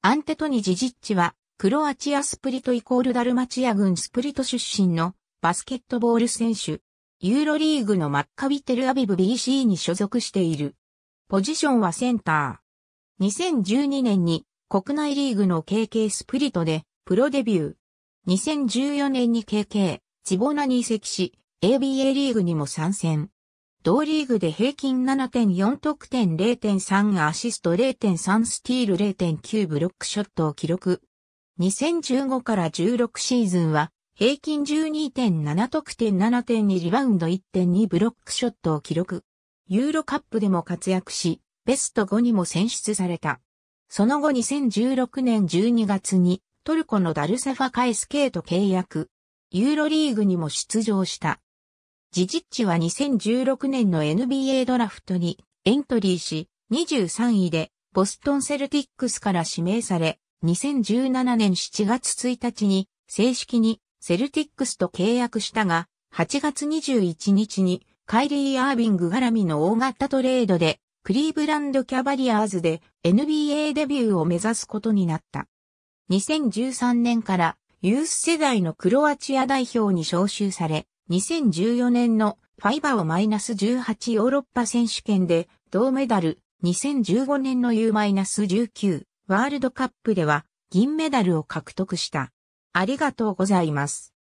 アンテトニ・ジジッチは、クロアチアスプリトイコールダルマチア軍スプリト出身のバスケットボール選手。ユーロリーグのマッカビテルアビブ BC に所属している。ポジションはセンター。2012年に国内リーグの KK スプリトでプロデビュー。2014年に KK、チボナに移籍し、ABA リーグにも参戦。同リーグで平均7.4得点0.3アシスト0.3スティール0.9ブロックショットを記録。2015から16シーズンは平均12.7得点7.2リバウンド1.2ブロックショットを記録。ユーロカップでも活躍し、ベスト5にも選出された。その後2016年12月にトルコのダルサファカイスケート契約。ユーロリーグにも出場した。ジジッチは2016年の NBA ドラフトにエントリーし、23位でボストンセルティックスから指名され、2017年7月1日に正式にセルティックスと契約したが、8月21日にカイリー・アービング絡みの大型トレードでクリーブランドキャバリアーズで NBA デビューを目指すことになった。2013年からユース世代のクロアチア代表に招集され、2014年のファイバーをマイナス18ヨーロッパ選手権で銅メダル、2015年の U-19 ワールドカップでは銀メダルを獲得した。ありがとうございます。